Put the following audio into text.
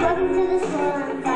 Welcome to the school